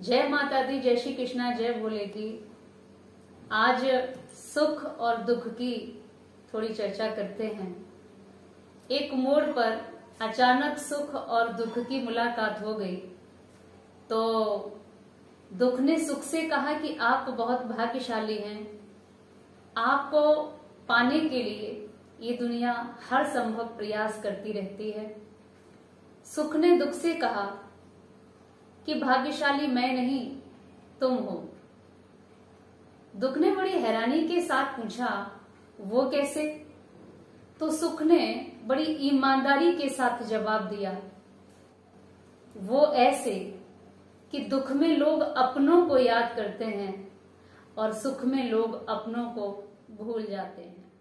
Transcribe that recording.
जय माता दी, जय श्री कृष्णा, जय भोले की आज सुख और दुख की थोड़ी चर्चा करते हैं। एक मोड़ पर अचानक सुख और दुख की मुलाकात हो गई। तो दुख ने सुख से कहा कि आप बहुत भाग्यशाली हैं। आपको पाने के लिए ये दुनिया हर संभव प्रयास करती रहती है। सुख ने दुख से कहा कि भाग्यशाली मैं नहीं, तुम हो। दुख ने बड़ी हैरानी के साथ पूछा, वो कैसे? तो सुख ने बड़ी ईमानदारी के साथ जवाब दिया, वो ऐसे कि दुख में लोग अपनों को याद करते हैं और सुख में लोग अपनों को भूल जाते हैं।